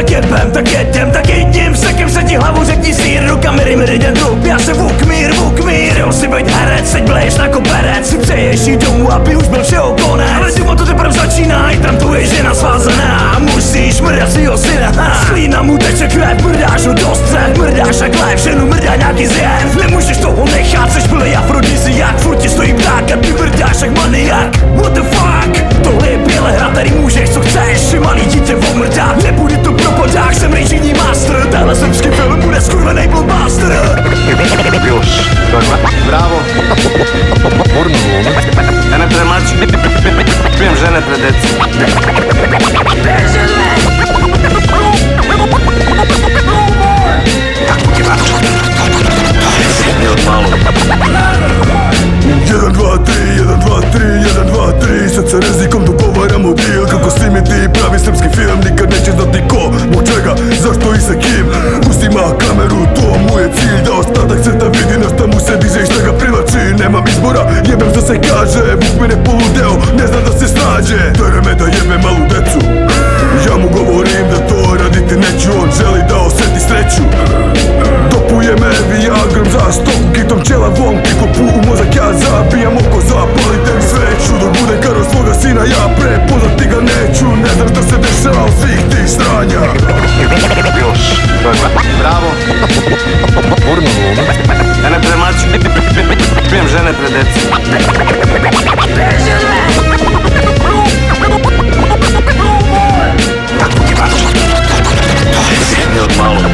za kepem, tak jedem, tak jedním sekem se ti hlavu řekni sír, rukami rimeridian trup, já se vukmír, vukmír, jo si být herec, seď bleješ na koperec, si přeješ jít domů, aby už byl všeho konec, ale ty to teprve začíná, i tam tu je žena svázaná, musíš mrdat svýho syna, slína mu teče krev, mrdáš ho dost střed, mrdáš jak lev, ženu mrdá nějaký zjev, nemůžeš toho nechat, seš byli afrodiziak, furt ti stojí pták a ty mrdáš jak maniak, what the fuck, tohle je běle hra, tady můžeš co chceš, malý dítě omrdat, Bravo, porno ja ne pre mlađi, pijem žene pre deci. Nemam izbora, jebem što se kaže. Vuk mene poludeo, ne zna da se snađe. Tere me da jebe malu decu. Ja mu govorim da to raditi neću On želi da osjeti sreću. Dopuje me Viagrom za stoku Kitom čela vom, kikopu u mozak Ja zabijam oko, zapalite mi sveću Dok bude karo svoga sina Ja prepoznati ga neću. Ne znam šta se dešava u svih tih stranja malog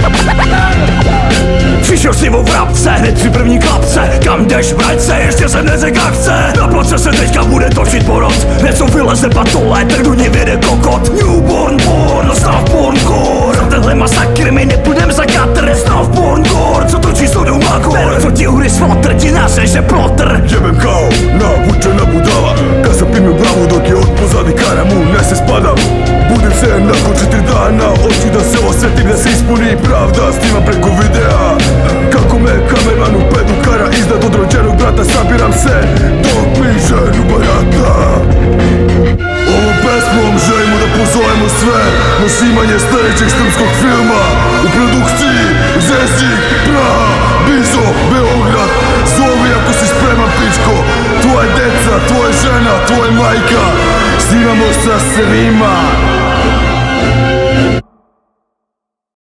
Přišel si o vrabce, hned při první klapce. Kam jdeš braťce, ještě se nezegakce Na place se teďka bude točit porod. Hned co vyleze patole, tak do ní vyjde kokot. Newborn born, stav porn core. Za tenhle masakr my nepůjdem za katr Stav porn core, co točí sodou makor Co ti uhry svotr, ti naseže plotr Jebem kao navučena budala. Kad sam primio glavu dok je od pozadi kara mu ne se spadam Budim se nakon četiri dana Hoću da se osjetim da se ispuni pravda. Snimam preko videa Kako me kamerman u pedu kara. Iznad odrođenog brata sabiram se Dok mi ženu barata Ovom pesmom želimo da pozovemo sve Na snimanje sljedećeg srpskog filma. U produkciji Zesik, Praha, Bizo, Beograd Žena, tvoja majka. Snimamo sa svima